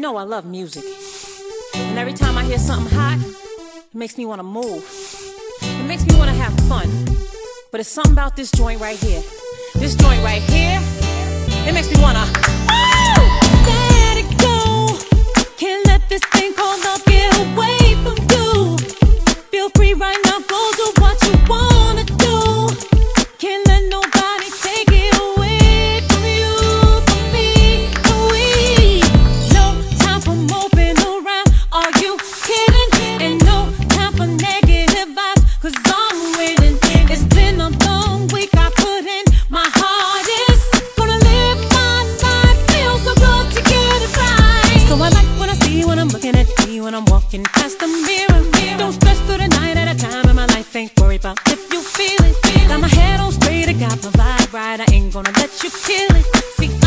You know I love music. And every time I hear something hot, it makes me want to move. It makes me want to have fun. But it's something about this joint right here. This joint right here, it makes me want to... Oh! Gonna let you kill it. See